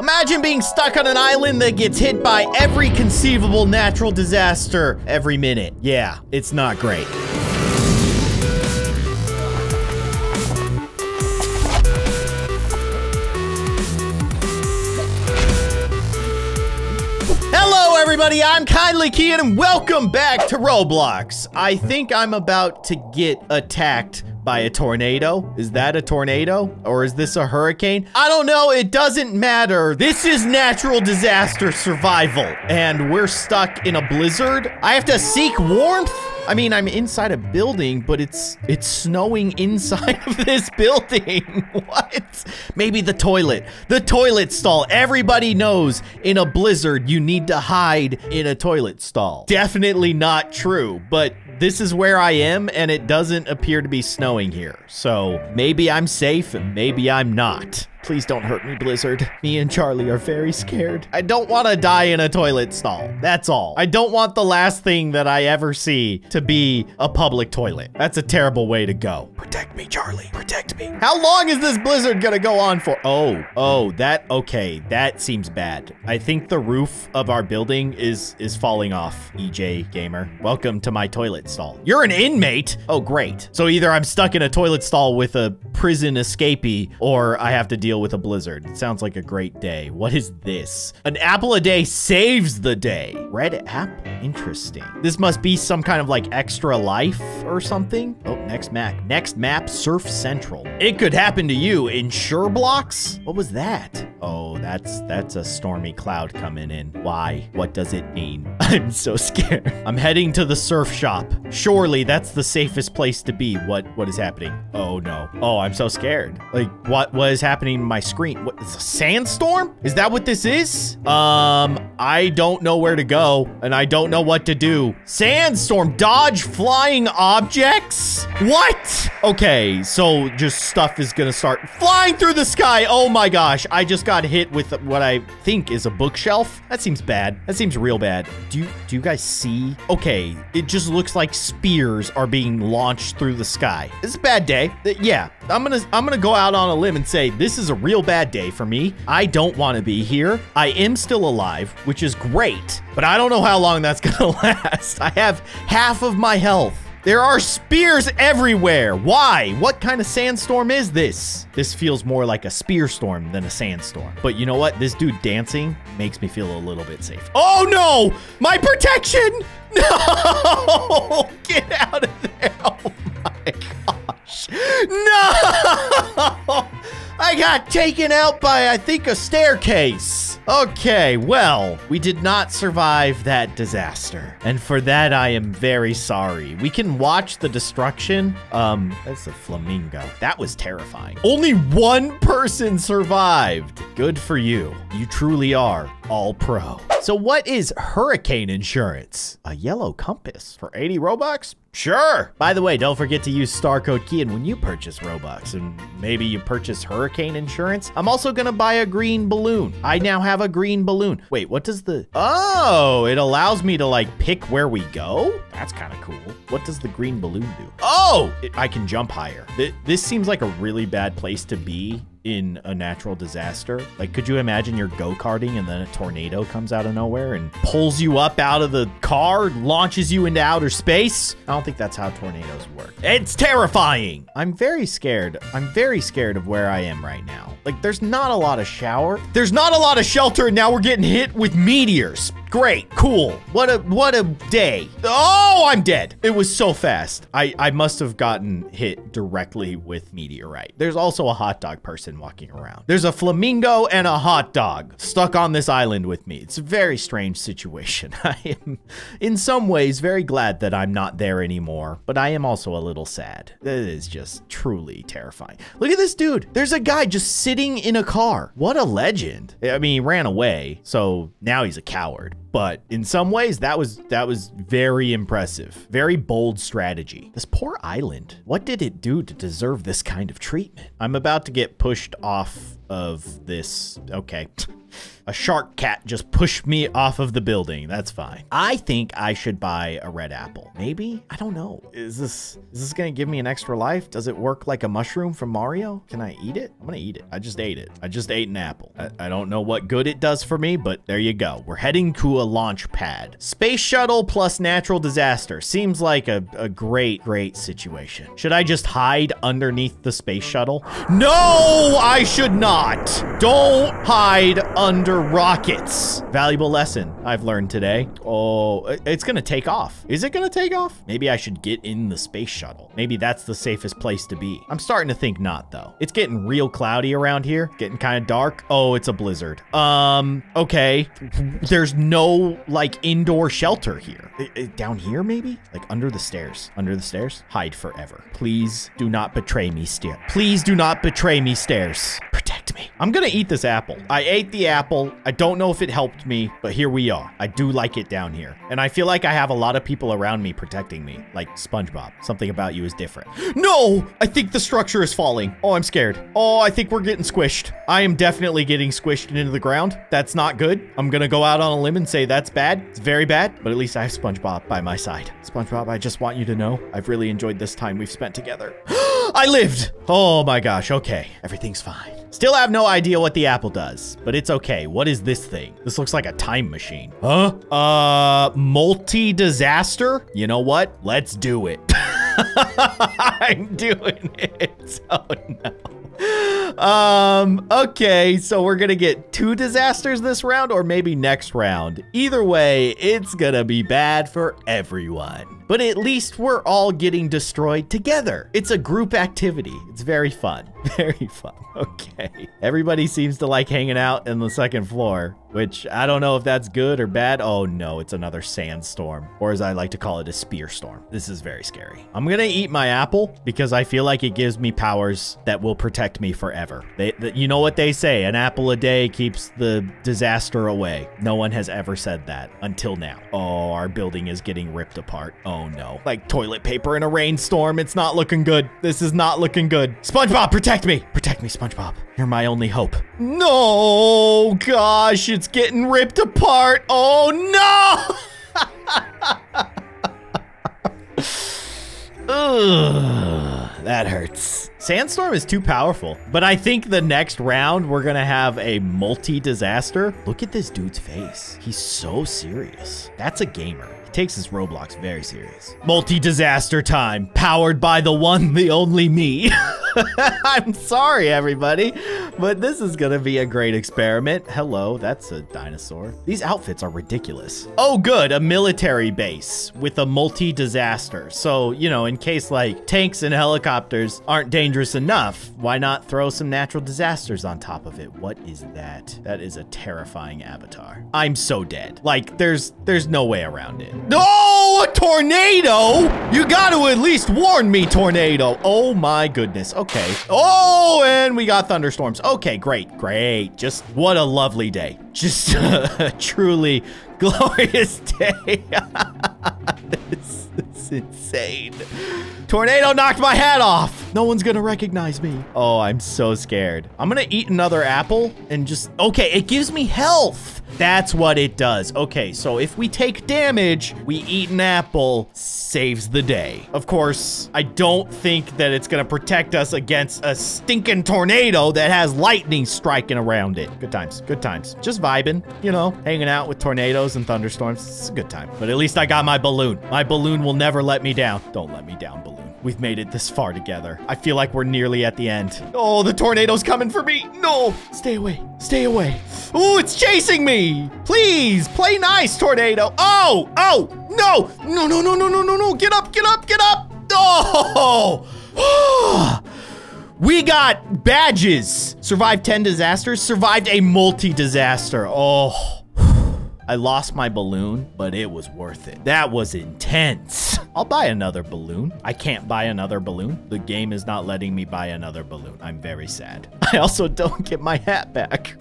Imagine being stuck on an island that gets hit by every conceivable natural disaster every minute. Yeah, it's not great. Hello, everybody. I'm Kindly Keyin, and welcome back to Roblox. I think I'm about to get attacked by a tornado. Is that a tornado? Or is this a hurricane? I don't know. It doesn't matter. This is natural disaster survival, and we're stuck in a blizzard. I have to seek warmth? I mean, I'm inside a building, but it's it's snowing inside of this building. what? Maybe the toilet. The toilet stall. Everybody knows in a blizzard you need to hide in a toilet stall. Definitely not true, but this is where I am and it doesn't appear to be snowing here. So maybe I'm safe and maybe I'm not. Please don't hurt me, Blizzard. Me and Charlie are very scared. I don't want to die in a toilet stall. That's all. I don't want the last thing that I ever see to be a public toilet. That's a terrible way to go. Protect me, Charlie. Protect me. How long is this blizzard gonna go on for? Oh, oh, that, okay. That seems bad. I think the roof of our building is, is falling off, EJ Gamer. Welcome to my toilet stall. You're an inmate? Oh, great. So either I'm stuck in a toilet stall with a prison escapee or I have to deal with a blizzard. It sounds like a great day. What is this? An apple a day saves the day. Red app? Interesting. This must be some kind of like extra life or something. Oh, next map. Next map, Surf Central. It could happen to you in Sure Blocks? What was that? Oh, that's that's a stormy cloud coming in. Why? What does it mean? I'm so scared. I'm heading to the surf shop. Surely that's the safest place to be. What what is happening? Oh no. Oh, I'm so scared. Like what what is happening in my screen? What is a sandstorm? Is that what this is? Um, I don't know where to go and I don't know what to do. Sandstorm, dodge flying objects? What? Okay, so just stuff is gonna start flying through the sky. Oh my gosh, I just got hit with what I think is a bookshelf. That seems bad. That seems real bad. Do you, do you guys see? Okay, it just looks like spears are being launched through the sky. It's a bad day. Uh, Yeah, I'm gonna I'm gonna go out on a limb and say this is a real bad day for me. I don't want to be here. I am still alive, which is great, but I don't know how long that's gonna last. I have half of my health. There are spears everywhere. Why? What kind of sandstorm is this? This feels more like a spear storm than a sandstorm. But you know what? This dude dancing makes me feel a little bit safe. Oh no! My protection! No! Get out of there! Oh my gosh! No! I got taken out by, I think, a staircase. Okay, well, we did not survive that disaster. And for that, I am very sorry. We can watch the destruction. Um, that's a flamingo. That was terrifying. Only one person survived. Good for you. You truly are all pro. So what is hurricane insurance? A yellow compass for 80 Robux? Sure. By the way, don't forget to use star code Keyin when you purchase Robux and maybe you purchase hurricane insurance. I'm also going to buy a green balloon. I now have a green balloon. Wait, what does the Oh, it allows me to like pick where we go? That's kind of cool. What does the green balloon do? Oh, it, I can jump higher. Th- this seems like a really bad place to be in a natural disaster. Like, could you imagine you're go karting and then a tornado comes out of nowhere and pulls you up out of the car, launches you into outer space? I don't think that's how tornadoes work. It's terrifying. I'm very scared. I'm very scared of where I am right now. Like, there's not a lot of shower. There's not a lot of shelter, and now we're getting hit with meteors. Great, cool. What a what a day. Oh, I'm dead. It was so fast. I I must have gotten hit directly with meteorite. There's also a hot dog person walking around. There's a flamingo and a hot dog stuck on this island with me. It's a very strange situation. I am in some ways very glad that I'm not there anymore, but I am also a little sad. It is just truly terrifying. Look at this dude. There's a guy just sitting in a car. What a legend. I mean, he ran away, so now he's a coward but in some ways that was that was very impressive. Very bold strategy. This poor island what did it do to deserve this kind of treatment? I'm about to get pushed off of this. Okay a shark cat just pushed me off of the building. That's fine. I think I should buy a red apple. Maybe? I don't know. Is this is this gonna give me an extra life? Does it work like a mushroom from Mario? Can I eat it? I'm gonna eat it. I just ate it. I just ate an apple. I, I don't know what good it does for me, but there you go. We're heading to a launch pad. Space shuttle plus natural disaster. Seems like a, a great, great situation. Should I just hide underneath the space shuttle? No, I should not. Don't hide under rockets. Valuable lesson I've learned today. Oh, it's gonna take off. Is it gonna take off? Maybe I should get in the space shuttle. Maybe that's the safest place to be. I'm starting to think not though. It's getting real cloudy around here, getting kind of dark. Oh, it's a blizzard. Um, okay. There's no like indoor shelter here. Down here maybe? Like under the stairs. Under the stairs? Hide forever. Please do not betray me, stair. Please do not betray me, stairs. Protect me. I'm gonna eat this apple. I ate the apple. I don't know if it helped me, but here we are. I do like it down here. And I feel like I have a lot of people around me protecting me. Like SpongeBob. Something about you is different. No! I think the structure is falling. Oh, I'm scared. Oh, I think we're getting squished. I am definitely getting squished into the ground. That's not good. I'm gonna go out on a limb and say that's bad. It's very bad, but at least I have SpongeBob by my side. SpongeBob, I just want you to know I've really enjoyed this time we've spent together. I lived! Oh my gosh, okay. Everything's fine. Still have no idea what the apple does, but it's okay. What is this thing? This looks like a time machine. Huh? Uh, multi-disaster? You know what? Let's do it. I'm doing it. Oh no. Um, okay, so we're gonna get two disasters this round or maybe next round. Either way, it's gonna be bad for everyone. But at least we're all getting destroyed together. It's a group activity. It's very fun. Very fun. Okay. Everybody seems to like hanging out in the second floor, which I don't know if that's good or bad. Oh no, it's another sandstorm, or as I like to call it, a spear storm. This is very scary. I'm gonna eat my apple because I feel like it gives me powers that will protect me forever. They, the, you know what they say, an apple a day keeps the disaster away. No one has ever said that until now. Oh, our building is getting ripped apart. Oh no. Like toilet paper in a rainstorm. It's not looking good. This is not looking good. SpongeBob, protect me. Protect me, SpongeBob. You're my only hope. No, gosh, it's getting ripped apart. Oh no. Ugh, that hurts. Sandstorm is too powerful, but I think the next round we're gonna have a multi-disaster. Look at this dude's face. He's so serious. That's a gamer. Takes his Roblox very serious. Multi-disaster time, powered by the one, the only me. I'm sorry, everybody, but this is gonna be a great experiment. Hello, that's a dinosaur. These outfits are ridiculous. Oh, good, a military base with a multi-disaster. So, you know, in case like tanks and helicopters aren't dangerous enough, why not throw some natural disasters on top of it? What is that? That is a terrifying avatar. I'm so dead. Like, there's there's no way around it. No, a tornado! You got to at least warn me, tornado. Oh my goodness. Okay. Oh, and we got thunderstorms. Okay, great, great. Just what a lovely day. Just a truly glorious day. this is insane. Tornado knocked my hat off. No one's gonna recognize me. Oh, I'm so scared. I'm gonna eat another apple and just, okay, it gives me health. That's what it does. Okay, so if we take damage, we eat an apple, saves the day. Of course, I don't think that it's gonna protect us against a stinking tornado that has lightning striking around it. Good times, good times. Just vibing, you know, hanging out with tornadoes and thunderstorms. It's a good time. But at least I got my balloon. My balloon will never let me down. Don't let me down, Balloon. We've made it this far together. I feel like we're nearly at the end. Oh, the tornado's coming for me. No, stay away. Stay away. Oh, it's chasing me. Please, play nice, tornado. Oh, oh, no. No, no, no, no, no, no, no. Get up, get up, get up. Oh. We got badges. Survived 10 disasters, survived a multi-disaster. Oh. I lost my balloon, but it was worth it. That was intense. I'll buy another balloon. I can't buy another balloon. The game is not letting me buy another balloon. I'm very sad. I also don't get my hat back.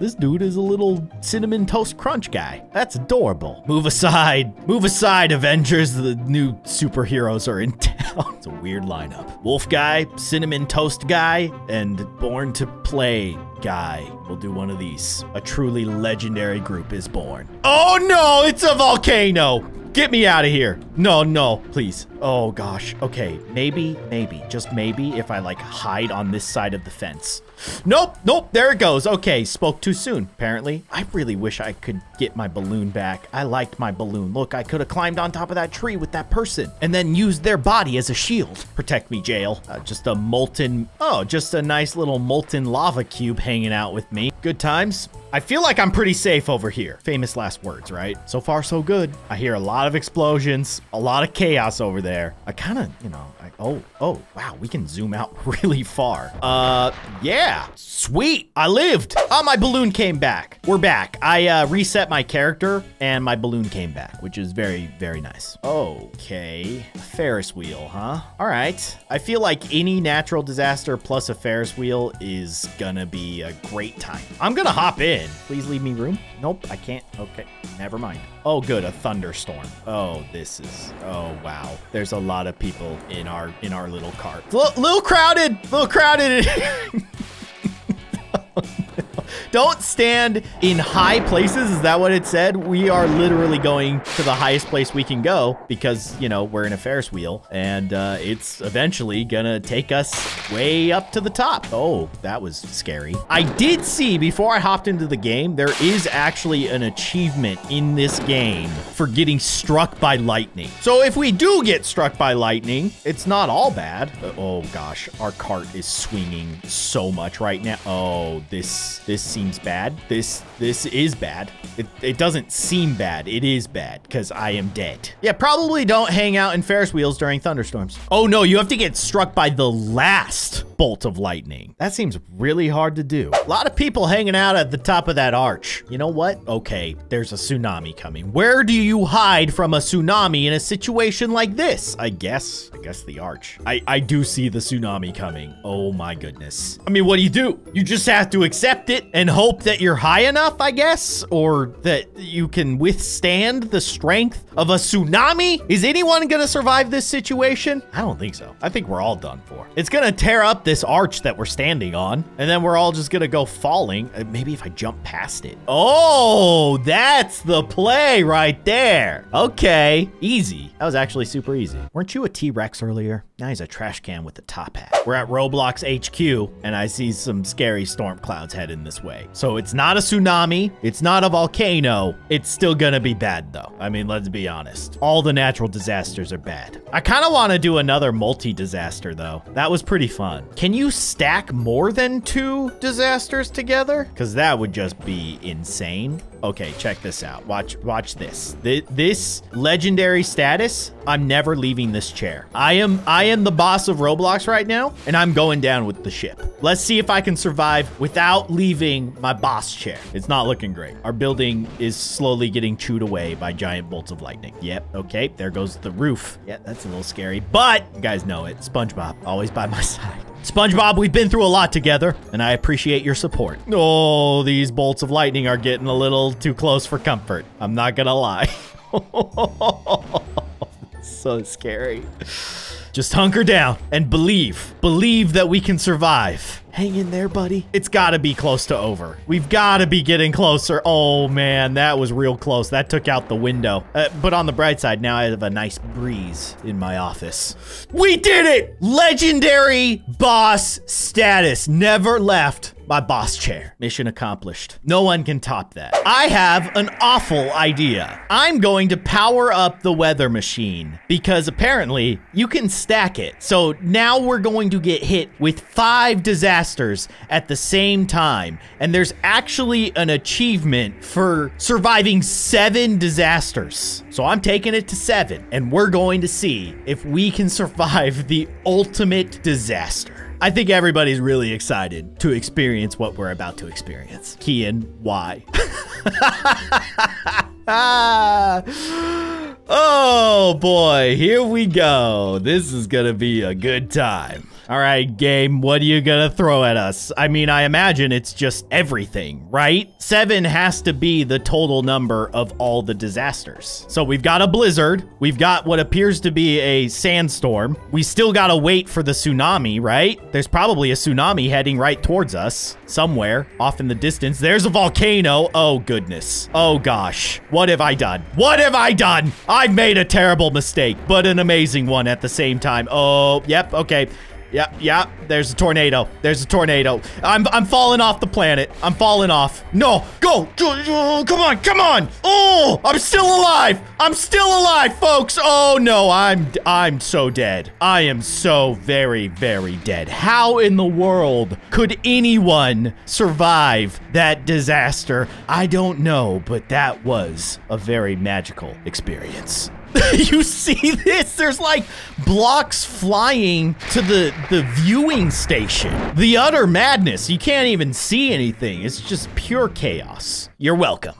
This dude is a little cinnamon toast crunch guy. That's adorable. Move aside. Move aside, Avengers. The new superheroes are in town. it's a weird lineup. Wolf guy, cinnamon toast guy, and born to play guy. We'll do one of these. A truly legendary group is born. Oh no, it's a volcano. Get me out of here. No, no, please. Oh gosh. Okay, maybe, maybe, just maybe if I like hide on this side of the fence. Nope, nope, there it goes. Okay, spoke too soon, apparently. I really wish I could get my balloon back. I liked my balloon. Look, I could have climbed on top of that tree with that person and then used their body as a shield. Protect me, jail. Uh, just a molten, oh, just a nice little molten lava cube hanging out with me. Good times. I feel like I'm pretty safe over here. Famous last words, right? So far, so good. I hear a lot of explosions, a lot of chaos over there. I kind of, you know, I, oh, oh, wow, we can zoom out really far. Uh, yeah, sweet. I lived. Oh, my balloon came back. We're back. I uh, reset my character and my balloon came back, which is very, very nice. Okay, Ferris wheel, huh? All right. I feel like any natural disaster plus a Ferris wheel is gonna be a great time. I'm gonna hop in. Please leave me room. Nope, I can't. Okay, never mind. Oh, good, a thunderstorm. Oh, this is. Oh, wow. There's a lot of people in our in our little cart. L little crowded. Little crowded. Don't stand in high places. Is that what it said? We are literally going to the highest place we can go because, you know, we're in a Ferris wheel and uh, it's eventually gonna take us way up to the top. Oh, that was scary. I did see before I hopped into the game, there is actually an achievement in this game for getting struck by lightning. So if we do get struck by lightning, it's not all bad. Uh, oh gosh, our cart is swinging so much right now. Oh, this, this seems bad. This this is bad. It, it doesn't seem bad. It is bad because I am dead. Yeah, probably don't hang out in Ferris wheels during thunderstorms. Oh no, you have to get struck by the last bolt of lightning. That seems really hard to do. A lot of people hanging out at the top of that arch. You know what? Okay, there's a tsunami coming. Where do you hide from a tsunami in a situation like this? I guess, I guess the arch. I, I do see the tsunami coming. Oh my goodness. I mean, what do you do? You just have to accept it and hope that you're high enough, I guess, or that you can withstand the strength of a tsunami? Is anyone gonna survive this situation? I don't think so. I think we're all done for. It's gonna tear up this arch that we're standing on, and then we're all just gonna go falling. Uh, maybe if I jump past it. Oh, that's the play right there. Okay, easy. That was actually super easy. Weren't you a T-Rex earlier? Now he's a trash can with a top hat. We're at Roblox HQ, and I see some scary storm clouds heading this way. So it's not a tsunami. It's not a volcano. It's still gonna be bad, though. I mean, let's be honest. All the natural disasters are bad. I kind of want to do another multi-disaster, though. That was pretty fun. Can you stack more than two disasters together? Because that would just be insane. Okay, check this out. Watch watch this. Th this legendary status, I'm never leaving this chair. I am I am the boss of Roblox right now, and I'm going down with the ship. Let's see if I can survive without leaving my boss chair. It's not looking great. Our building is slowly getting chewed away by giant bolts of lightning. Yep, okay, there goes the roof. Yeah, that's a little scary, but you guys know it. SpongeBob, always by my side. SpongeBob, we've been through a lot together, and I appreciate your support. Oh, these bolts of lightning are getting a little too close for comfort. I'm not gonna lie. so scary. Just hunker down and believe. Believe that we can survive. Hang in there, buddy. It's gotta be close to over. We've gotta be getting closer. Oh man, that was real close. That took out the window. Uh, but on the bright side, now I have a nice breeze in my office. We did it! Legendary boss status. Never left my boss chair. Mission accomplished. No one can top that. I have an awful idea. I'm going to power up the weather machine because apparently you can stack it. So now we're going to get hit with five disasters at the same time. And there's actually an achievement for surviving seven disasters. So I'm taking it to seven and we're going to see if we can survive the ultimate disaster. I think everybody's really excited to experience what we're about to experience. Keyin, why? oh boy, here we go. This is gonna be a good time. All right, game, what are you gonna throw at us? I mean, I imagine it's just everything, right? Seven has to be the total number of all the disasters. So we've got a blizzard, we've got what appears to be a sandstorm. We still gotta wait for the tsunami, right? There's probably a tsunami heading right towards us somewhere off in the distance. There's a volcano. Oh, goodness. Oh, gosh. What have I done? What have I done? I've made a terrible mistake, but an amazing one at the same time. Oh, yep. Okay. Yeah, yeah, there's a tornado. There's a tornado. I'm I'm falling off the planet. I'm falling off. No, go. Come on, come on. Oh, I'm still alive. I'm still alive, folks. Oh no, I'm I'm so dead. I am so very very dead. How in the world could anyone survive that disaster? I don't know, but that was a very magical experience. you see this? There's like blocks flying to the the viewing station. The utter madness. You can't even see anything. It's just pure chaos. You're welcome.